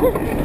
Ha ha ha.